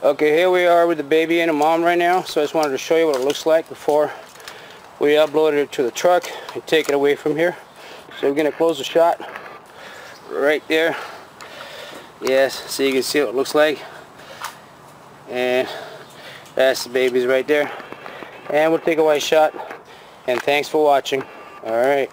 Okay, here we are with the baby and the mom right now. So I just wanted to show you what it looks like before we uploaded it to the truck and take it away from here. So we're going to close the shot right there. Yes, so you can see what it looks like. And that's the babies right there. And we'll take a white shot. And thanks for watching. Alright.